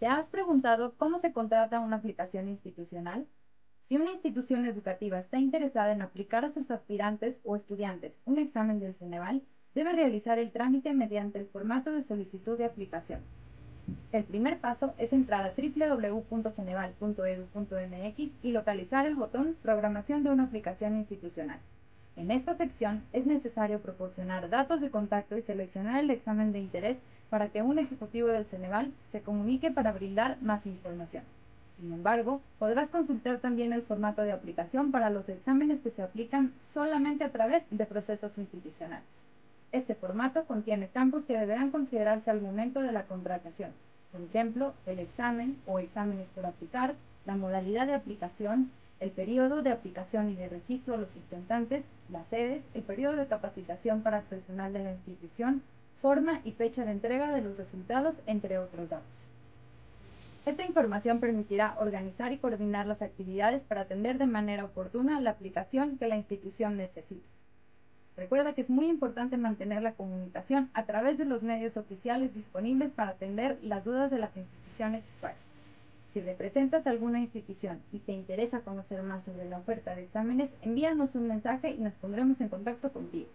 ¿Te has preguntado cómo se contrata una aplicación institucional? Si una institución educativa está interesada en aplicar a sus aspirantes o estudiantes un examen del Ceneval, debe realizar el trámite mediante el formato de solicitud de aplicación. El primer paso es entrar a www.ceneval.edu.mx y localizar el botón Programación de una aplicación institucional. En esta sección es necesario proporcionar datos de contacto y seleccionar el examen de interés para que un ejecutivo del Ceneval se comunique para brindar más información. Sin embargo, podrás consultar también el formato de aplicación para los exámenes que se aplican solamente a través de procesos institucionales. Este formato contiene campos que deberán considerarse al momento de la contratación, por ejemplo, el examen o exámenes por aplicar, la modalidad de aplicación, el periodo de aplicación y de registro a los sustentantes, la sede, el periodo de capacitación para el personal de la institución, forma y fecha de entrega de los resultados, entre otros datos. Esta información permitirá organizar y coordinar las actividades para atender de manera oportuna la aplicación que la institución necesita. Recuerda que es muy importante mantener la comunicación a través de los medios oficiales disponibles para atender las dudas de las instituciones. Si representas alguna institución y te interesa conocer más sobre la oferta de exámenes, envíanos un mensaje y nos pondremos en contacto contigo.